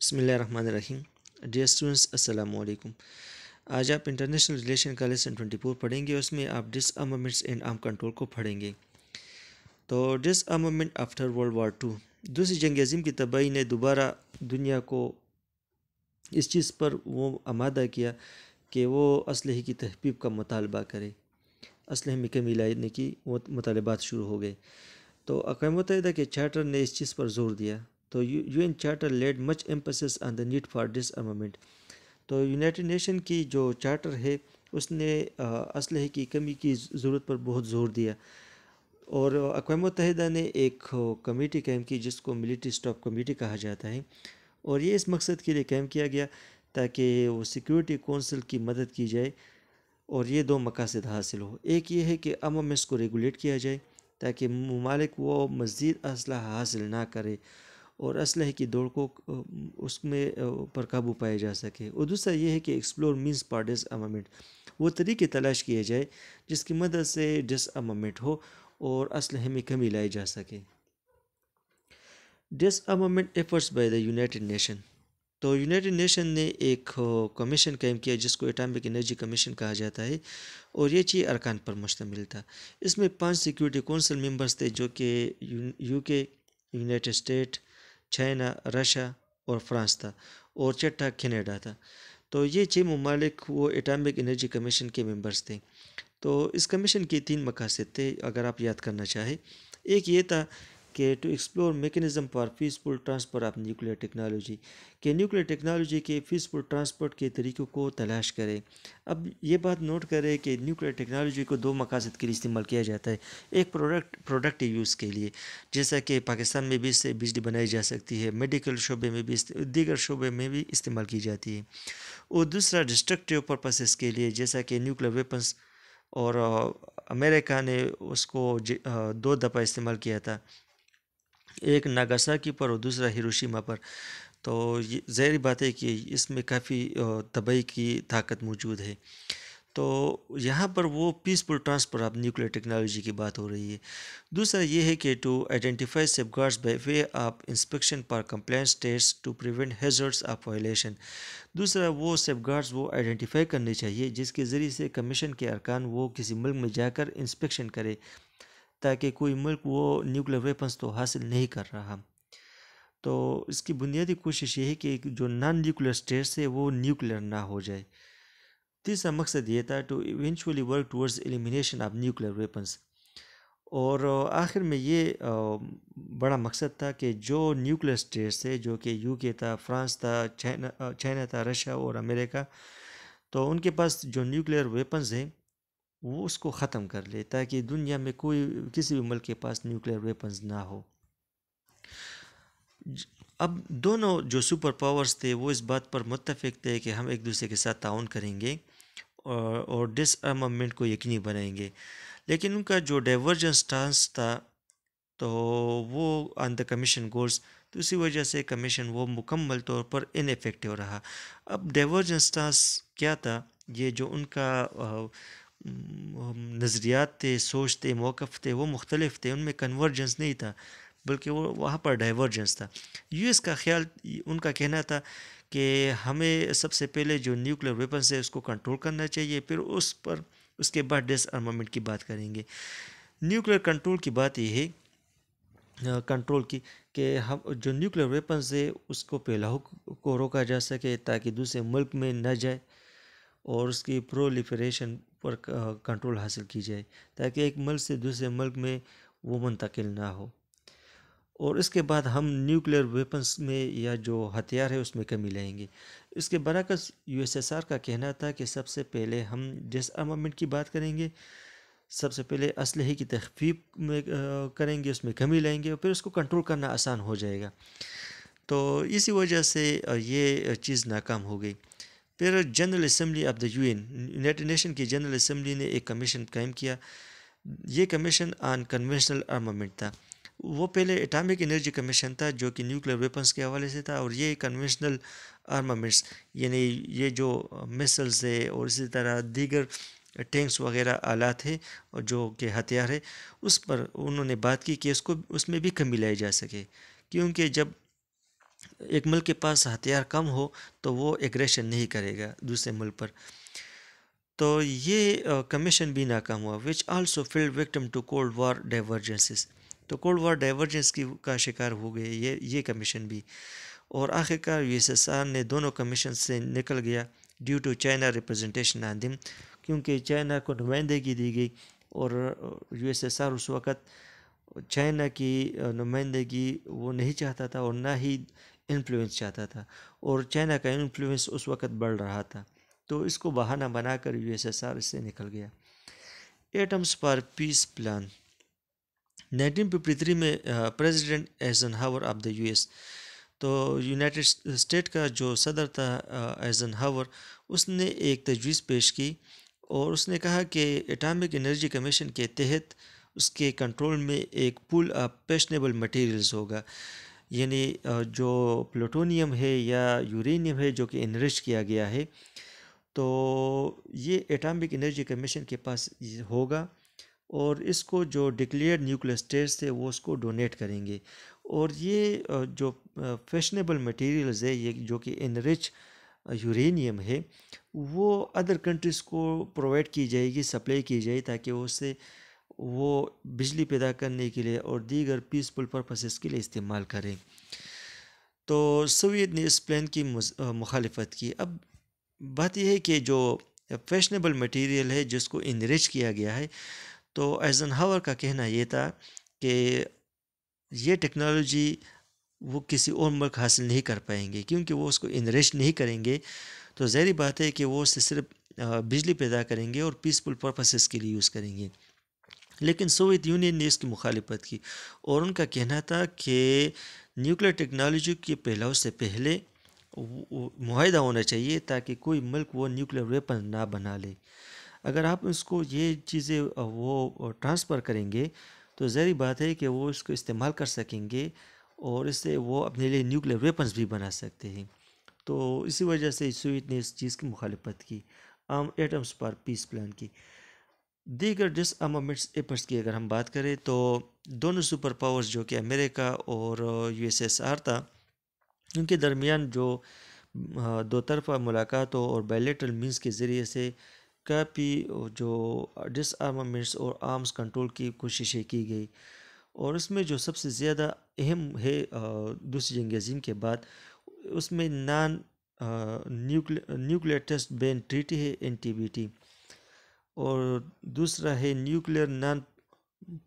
बसमीम dear students अस्सलाम आज आप इंटरनेशनल रिलेशन का लेसन 24 पढ़ेंगे, उसमें आप disarmaments and arm control को पढ़ेंगे। तो disarmament after world war two दूसरी जंग अजीम की तबाही ने दोबारा दुनिया को इस चीज़ पर वो आमादा किया कि वो असलहे की तहबीब का मुतालबा करे। असलहे में कमी लाने की वो मुतालबात शुरू हो गए। तो अकवा मुतहदा के चार्टर ने इस चीज़ पर ज़ोर दिया। तो U N charter laid much emphasis on the need for disarmament तो यूनाइटेड नेशन की जो चार्टर है, उसने असलहे की कमी की ज़रूरत पर बहुत ज़ोर दिया। और अकवा मुतहदा ने एक कमेटी कैम की, जिसको मिलिट्री स्टॉप कमेटी कहा जाता है। और ये इस मकसद के लिए कैम किया गया ताकि वो सिक्योरिटी कौंसिल की मदद की जाए और ये दो मकासद हासिल हो। एक ये है कि अमम इसको रेगुलेट किया जाए ताकि ममालिक वो मज़ीद असला हासिल ना करे। और असलहे की दौड़ को उसमें पर काबू पाया जा सके। और दूसरा यह है कि explore means for disarmament वो तरीके तलाश किए जाए जिसकी मदद से डिस अमामेंट हो और असलहे में कमी लाई जा सके। Disarmament efforts by the United Nation तो यूनाइटेड नेशन ने एक कमीशन कायम किया जिसको एटॉमिक एनर्जी कमीशन कहा जाता है और ये चीज़ अरकान पर मुश्तमिल था। इसमें पाँच सिक्योरिटी कौंसिल मेंबर्स थे जो कि UK United State China, Russia और फ्रांस था और चट्टा कनाडा था। तो ये छः ममालिक वो एटॉमिक एनर्जी कमीशन के मेंबर्स थे। तो इस कमीशन के तीन मकासद थे, अगर आप याद करना चाहें। एक ये था कि to explore mechanism for peaceful transfer of nuclear technology के न्यूक्लियर टेक्नोलॉजी के पीसफुल ट्रांसपोर्ट के तरीक़ों को तलाश करें। अब ये बात नोट करें कि न्यूक्लियर टेक्नोलॉजी को दो मकासद के लिए इस्तेमाल किया जाता है। एक प्रोडक्ट प्रोडक्टिव यूज़ के लिए, जैसा कि पाकिस्तान में भी इससे बिजली बनाई जा सकती है मेडिकल शोबे में भी दीगर शोबे में भी इस्तेमाल की जाती है। और दूसरा डिस्ट्रक्टिव पर्पसेस के लिए, जैसा कि न्यूक्लियर वेपन्स और अमेरिका ने उसको दो दफ़ा इस्तेमाल किया था। एक नागासाकी पर और दूसरा हिरोशिमा पर। तो ये ज़ाहरी बात है कि इसमें काफ़ी तबाही की ताकत मौजूद है। तो यहाँ पर वो peaceful transfer of nuclear technology की बात हो रही है। दूसरा ये है कि to identify safeguards by way of inspection for complaints test to prevent hazards of violation दूसरा वो सेफ़ गार्ड्स वो आइडेंटिफाई करने चाहिए, जिसके ज़रिए से कमीशन के अरकान वो किसी मुल्क में जाकर इंस्पेक्शन करे। ताकि कोई मुल्क वो न्यूक्लियर वेपन्स तो हासिल नहीं कर रहा। तो इसकी बुनियादी कोशिश ये है कि जो नॉन न्यूक्लियर स्टेट्स है, वो न्यूक्लियर ना हो जाए। तीसरा मकसद ये था to eventually work towards elimination of nuclear weapons और आखिर में ये बड़ा मकसद था कि जो न्यूक्लियर स्टेट्स थे जो कि यूके था फ्रांस था चाइना चाइना था रशिया और अमेरिका तो उनके पास जो न्यूक्लियर वेपन्स हैं वो उसको ख़त्म कर ले ताकि दुनिया में कोई किसी भी मुल्क के पास न्यूक्लियर वेपन्स ना हो। अब दोनों जो सुपर पावर्स थे वो इस बात पर मुतफिक थे कि हम एक दूसरे के साथ ताउन करेंगे और, और डिसआर्मामेंट को यकीनी बनाएँगे। लेकिन उनका जो डाइवर्जेंस स्टांस था तो वो ऑन द कमीशन गोल्स तो इसी वजह से कमीशन वो मुकम्मल तौर पर इनफेक्टिव रहा। अब डाइवर्जेंस स्टांस क्या था? ये जो उनका नज़रियात थे सोच थे मौक़ थे वो मुख्तलिफ़ थे उनमें कन्वर्जेंस नहीं था बल्कि वो वहाँ पर डाइवर्जेंस था यूएस का ख्याल उनका कहना था कि हमें सबसे पहले जो न्यूक्लियर वेपन्स है उसको कंट्रोल करना चाहिए फिर उस पर उसके बाद डिस आर्मामेंट की बात करेंगे न्यूक्लियर कंट्रोल की बात ये है कंट्रोल की कि हम जो न्यूक्लियर वेपन्स है उसको फैलाव को रोका जा सके ताकि दूसरे मुल्क में न जाए और उसकी प्रोलिफरेशन पर कंट्रोल हासिल की जाए, ताकि एक मुल्क से दूसरे मुल्क में वो मुंतकिल ना हो। और इसके बाद हम न्यूक्लियर वेपन्स में या जो हथियार है उसमें कमी लाएँगे। इसके बरकस यूएसएसआर का कहना था कि सबसे पहले हम डिसआर्मामेंट की बात करेंगे, सबसे पहले असलहे की तखफीफ में करेंगे, उसमें कमी लाएँगे और फिर उसको कंट्रोल करना आसान हो जाएगा। तो इसी वजह से ये चीज़ नाकाम हो गई। फिर General Assembly of the UN, United Nation की जनरल असम्बली ने एक कमीशन कायम किया। ये कमीशन ऑन कन्वेंशनल आर्मामेंट था। वो पहले एटॉमिक एनर्जी कमीशन था, जो कि न्यूक्लियर वेपन्स के हवाले से था, और ये कन्वेंशनल आर्मामेंट्स, यानी ये जो मिसल्स है और इसी तरह दीगर टैंक्स वगैरह आलात है और जो कि हथियार है, उस पर उन्होंने बात की कि उसको, उसमें भी कमी लाई जा सके। क्योंकि जब एक मुल्क के पास हथियार कम हो तो वो एग्रेशन नहीं करेगा दूसरे मुल्क पर। तो ये कमीशन भी नाकाम हुआ which also fell victim to cold war divergences तो कोल्ड वार डाइवर्जेंस की, का शिकार हो गए, ये ये कमीशन भी। और आखिरकार यू एस एस आर ने दोनों कमीशन से निकल गया ड्यू टू चाइना रिप्रेजेंटेशन आदिम क्योंकि चाइना को नुमाइंदगी दी गई और यू एस एस आर उस वक़्त चाइना की नुमाइंदगी वो नहीं चाहता था और ना ही इन्फ्लुएंस चाहता था और चाइना का इन्फ्लुएंस उस वक़्त बढ़ रहा था। तो इसको बहाना बनाकर यू एस एस आर इससे निकल गया। एटम्स फॉर पीस प्लान 1953 में president Eisenhower of the US तो यूनाइटेड स्टेट का जो सदर था एजन हावर उसने एक तजवीज़ पेश की और उसने कहा कि एटॉमिक एनर्जी कमीशन के तहत उसके कंट्रोल में एक पुल ऑफ़ पेशनेबल मटेरियल्स होगा। यानी जो प्लूटोनियम है या यूरेनियम है जो कि इनरिच किया गया है तो ये एटॉमिक एनर्जी कमीशन के पास होगा और इसको जो डिक्लेयर न्यूक्लियर स्टेट्स थे वो उसको डोनेट करेंगे। और ये जो फैशनेबल मटेरियल्स है ये जो कि इनरिच यूरेनियम है, वो अदर कंट्रीज़ को प्रोवाइड की जाएगी सप्लाई की जाए ताकि उससे वो बिजली पैदा करने के लिए और दीगर पीसफुल पर्पसेस के लिए इस्तेमाल करें। तो सोवियत ने इस प्लान की मुखालफत की। अब बात यह है कि जो फैशनेबल मटेरियल है, जिसको इनरिच किया गया है तो एजन हावर का कहना ये था कि ये टेक्नोलॉजी वो किसी और मुल्क हासिल नहीं कर पाएँगे, क्योंकि वो उसको इनरिच नहीं करेंगे। तो जहरी बात है कि वो उससे सिर्फ़ बिजली पैदा करेंगे और पीसफुल पर्पसेस के लिए यूज़ करेंगे। लेकिन सोवियत यूनियन ने इसकी मुखालफत की और उनका कहना था कि न्यूक्लियर टेक्नोलॉजी के पहलाव से पहले माहिदा होना चाहिए ताकि कोई मुल्क वो न्यूक्लियर वेपन ना बना ले। अगर आप उसको ये चीज़ें, वो ट्रांसफ़र करेंगे तो ज़हरी बात है कि वो इसको इस्तेमाल कर सकेंगे और इससे वो अपने लिए न्यूक्लियर वेपन्स भी बना सकते हैं। तो इसी वजह से सोवियत ने इस चीज़ की मुखालफत की। आम, एटम्स पर पीस प्लान की। दीगर डिस आर्मामेंट्स एपर्स की अगर हम बात करें तो दोनों सुपर पावर्स जो कि अमेरिका और यूएसएसआर था, उनके दरमियान जो दो तरफा मुलाकातों और बैलेटरल मीन्स के ज़रिए से काफ़ी जो डिसआर्मामेंट्स और आर्म्स कंट्रोल की कोशिशें की गई। और उसमें जो सबसे ज़्यादा अहम है दूसरी जंग अजीम के बाद, उसमें non nuclear test ban treaty है एनटीबीटी और दूसरा है न्यूक्लियर नॉन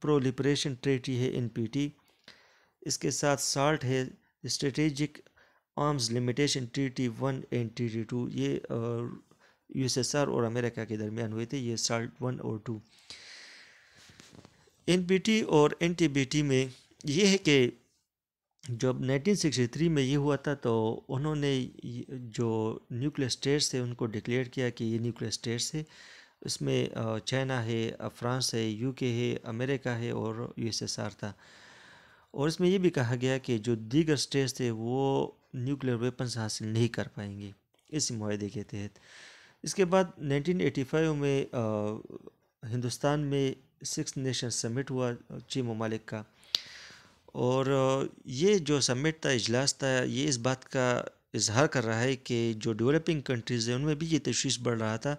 प्रोलिपरेशन ट्रीटी है एनपीटी। इसके साथ साल्ट है strategic arms limitation treaty one and treaty two. ये यूएसएसआर और अमेरिका के दरमियान हुए थे, ये साल्ट वन और टू। एनपीटी और एनटीबीटी में ये है कि जब 1963 में ये हुआ था तो उन्होंने जो न्यूक्लियर स्टेट्स थे, उनको डिक्लेयर किया कि ये न्यूक्लियर स्टेट्स है इसमें चाइना है फ्रांस है यूके है अमेरिका है और यूएसएसआर था। और इसमें ये भी कहा गया कि जो दीगर स्टेट्स थे वो न्यूक्लियर वेपन्स हासिल नहीं कर पाएँगे इस माहे के तहत। इसके बाद 1985 में आ, हिंदुस्तान में सिक्स नेशन समिट हुआ छः ममालिक का। और ये जो समिट था इजलास था ये इस बात का इजहार कर रहा है कि जो डेवलपिंग कंट्रीज़ हैं उनमें भी ये तशवीश बढ़ रहा था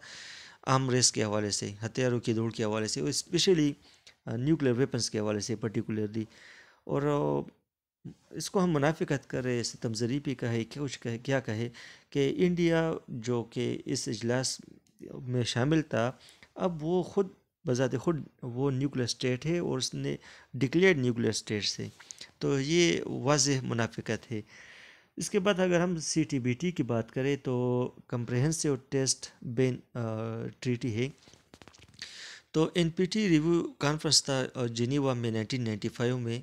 आम रेस के हवाले से, हथियारों की दौड़ के हवाले से, और स्पेशली न्यूक्लियर वेपन्स के हवाले से पर्टिकुलरली और इसको हम मुनाफिकत कर रहे सितम ज़रीपी कहे कुछ कहे, क्या कहे कि इंडिया जो कि इस इजलास में शामिल था, अब वो ख़ुद बजात ख़ुद, वो न्यूक्लियर स्टेट है और उसने डिक्लेयर न्यूक्लियर स्टेट से। तो ये वाज मुनाफिकत है। इसके बाद अगर हम सी टी बी टी की बात करें तो कंप्रहेंसिव टेस्ट बेन ट्रीटी है। तो N P T review conference था जिनीवा में 1995 में,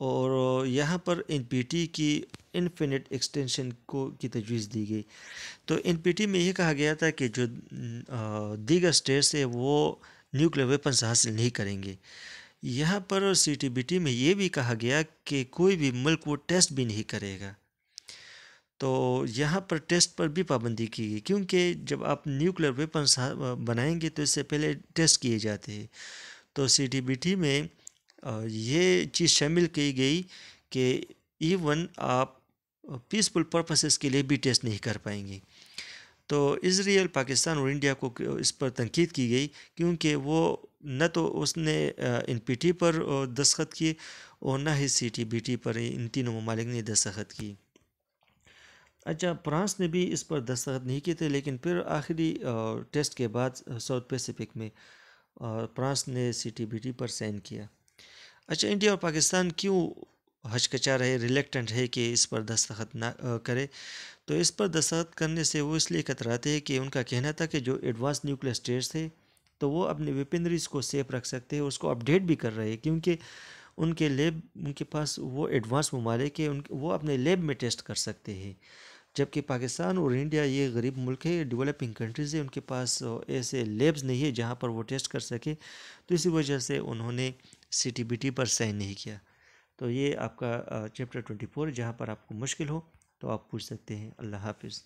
और यहाँ पर एन पी टी की इनफिनिट एक्सटेंशन को, की तजवीज़ दी गई। तो एन पी टी में ये कहा गया था कि जो दीगर स्टेट्स है, वो न्यूक्लियर वेपन्स हासिल नहीं करेंगे। यहाँ पर सी टी बी टी में ये भी कहा गया कि कोई भी मुल्क वो टेस्ट भी नहीं करेगा। तो यहाँ पर टेस्ट पर भी पाबंदी की गई, क्योंकि जब आप न्यूक्लियर वेपन्स बनाएँगे तो इससे पहले टेस्ट किए जाते हैं। तो सी टी बी टी में ये चीज़ शामिल की गई कि इवन आप पीसफुल पर्पसेस के लिए भी टेस्ट नहीं कर पाएँगे। तो इसराइल पाकिस्तान और इंडिया को इस पर तनकीद की गई, क्योंकि वो न तो उसने एन पी टी पर दस्तखत किए और न ही सी टी बी टी पर इन तीनों ममालिक ने दस्तखत की अच्छा फ्रांस ने भी इस पर दस्तखत नहीं किए थे, लेकिन फिर आखिरी टेस्ट के बाद साउथ पैसिफिक में फ्रांस ने सी टी बी टी पर साइन किया। अच्छा इंडिया और पाकिस्तान क्यों हचकचा रहे, रिलेक्टेंट है कि इस पर दस्तखत ना करे? तो इस पर दस्तखत करने से वो इसलिए कतराते हैं कि उनका कहना था कि जो एडवांस न्यूक्लियर स्टेट्स थे तो वो अपने वेपनरीज को सेफ़ रख सकते हैं, उसको अपडेट भी कर रहे हैं, क्योंकि उनके लेब, उनके पास वो एडवांस ममालिक है उन वो अपने लेब में टेस्ट कर सकते हैं। जबकि पाकिस्तान और इंडिया ये गरीब मुल्क है डेवलपिंग कंट्रीज़ है, उनके पास ऐसे लेब्स नहीं है जहाँ पर वो टेस्ट कर सके। तो इसी वजह से उन्होंने सी टी बी टी पर साइन नहीं किया। तो ये आपका चैप्टर ट्वेंटी फोर जहाँ पर आपको मुश्किल हो तो आप पूछ सकते हैं। अल्लाह हाफिज़।